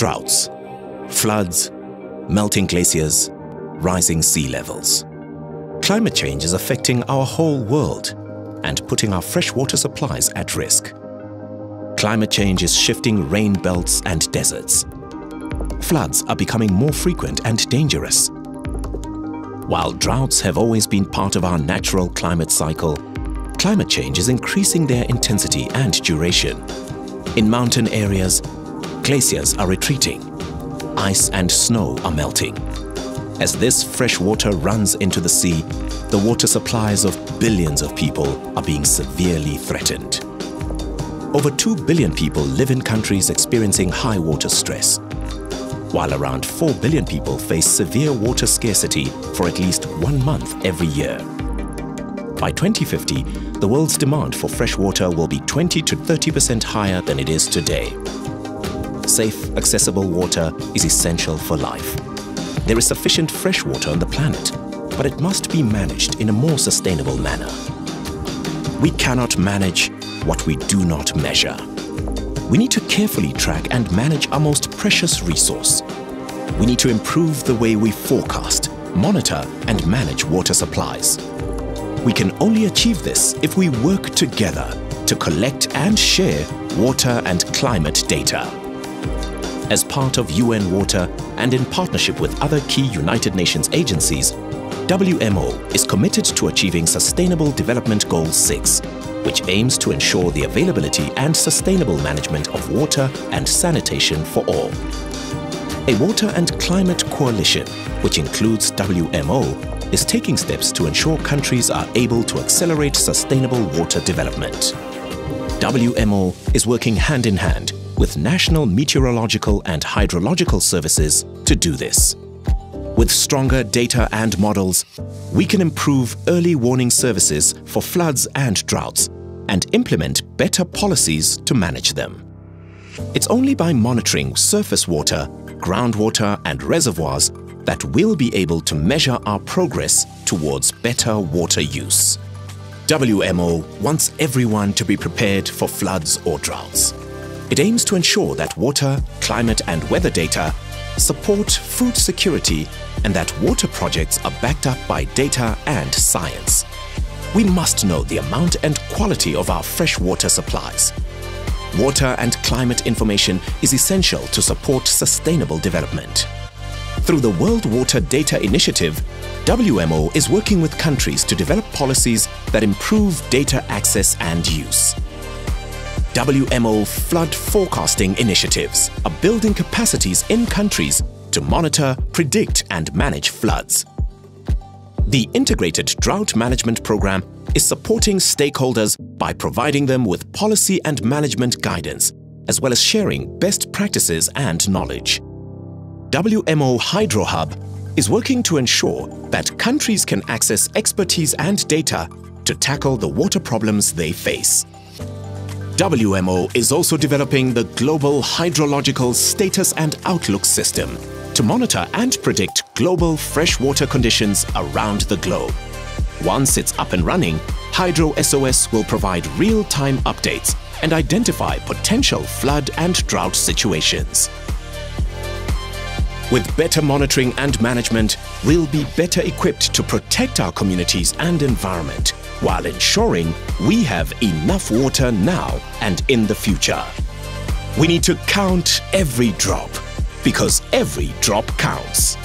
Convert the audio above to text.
Droughts, floods, melting glaciers, rising sea levels. Climate change is affecting our whole world and putting our freshwater supplies at risk. Climate change is shifting rain belts and deserts. Floods are becoming more frequent and dangerous. While droughts have always been part of our natural climate cycle, climate change is increasing their intensity and duration. In mountain areas, glaciers are retreating, ice and snow are melting. As this fresh water runs into the sea, the water supplies of billions of people are being severely threatened. Over 2 billion people live in countries experiencing high water stress, while around 4 billion people face severe water scarcity for at least one month every year. By 2050, the world's demand for fresh water will be 20 to 30% higher than it is today. Safe, accessible water is essential for life. There is sufficient fresh water on the planet, but it must be managed in a more sustainable manner. We cannot manage what we do not measure. We need to carefully track and manage our most precious resource. We need to improve the way we forecast, monitor and manage water supplies. We can only achieve this if we work together to collect and share water and climate data. As part of UN Water and in partnership with other key United Nations agencies, WMO is committed to achieving Sustainable Development Goal 6, which aims to ensure the availability and sustainable management of water and sanitation for all. A water and climate coalition, which includes WMO, is taking steps to ensure countries are able to accelerate sustainable water development. WMO is working hand in hand with national meteorological and hydrological services to do this. With stronger data and models, we can improve early warning services for floods and droughts and implement better policies to manage them. It's only by monitoring surface water, groundwater and reservoirs that we'll be able to measure our progress towards better water use. WMO wants everyone to be prepared for floods or droughts. It aims to ensure that water, climate and weather data support food security and that water projects are backed up by data and science. We must know the amount and quality of our fresh water supplies. Water and climate information is essential to support sustainable development. Through the World Water Data Initiative, WMO is working with countries to develop policies that improve data access and use. WMO flood forecasting initiatives are building capacities in countries to monitor, predict and manage floods. The Integrated Drought Management Program is supporting stakeholders by providing them with policy and management guidance, as well as sharing best practices and knowledge. WMO Hydro Hub is working to ensure that countries can access expertise and data to tackle the water problems they face. WMO is also developing the Global Hydrological Status and Outlook System to monitor and predict global freshwater conditions around the globe. Once it's up and running, Hydro SOS will provide real-time updates and identify potential flood and drought situations. With better monitoring and management, we'll be better equipped to protect our communities and environment while ensuring we have enough water now and in the future. We need to count every drop because every drop counts.